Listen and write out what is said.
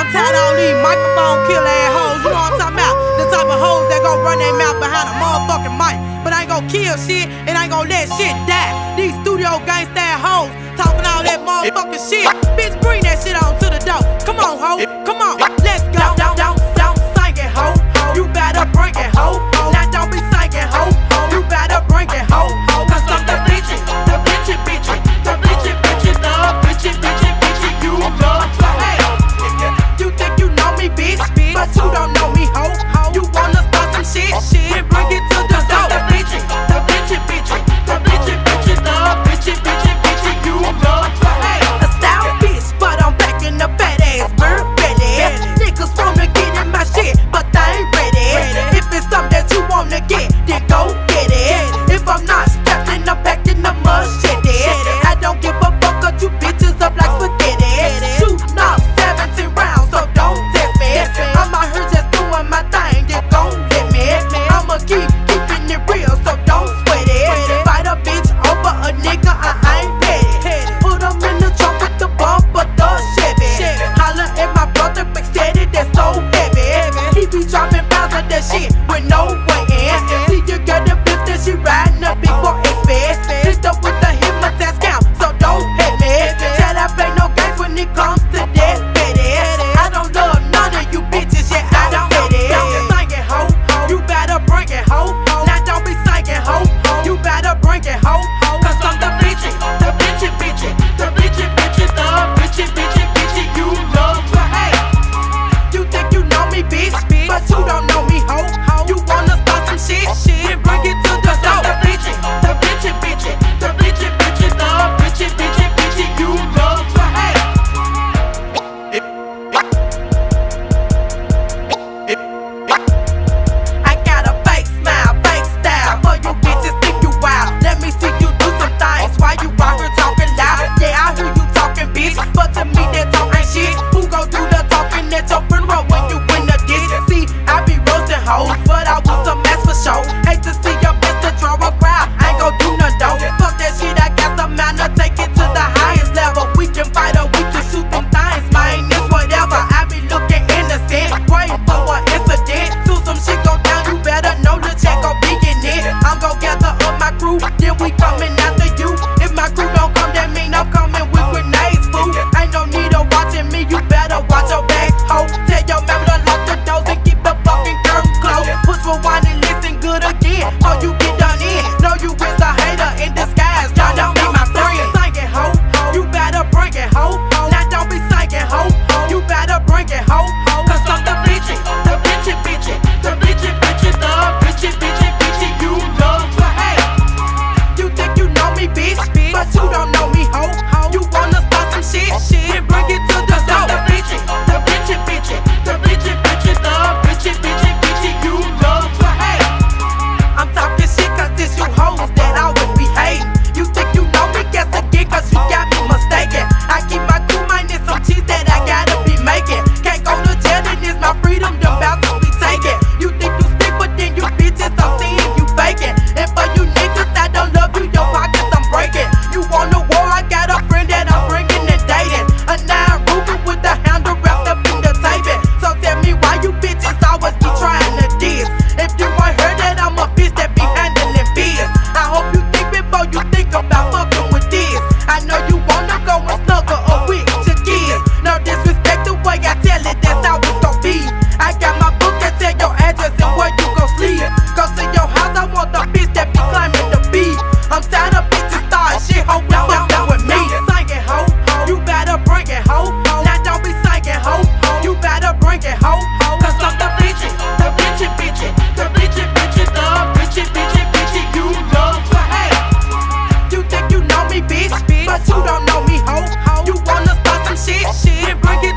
I'm tired of all these microphone kill ass hoes. You know what I'm talking about? The type of hoes that gon' run their mouth behind a motherfucking mic. But I ain't gon' kill shit and I ain't gon' let shit die. These studio gangsta hoes talking all that motherfucking shit. Bitch, bring that shit on to the door. Come on, hoe. Come on. Let's go. bitch. But you don't know All you get can't break it.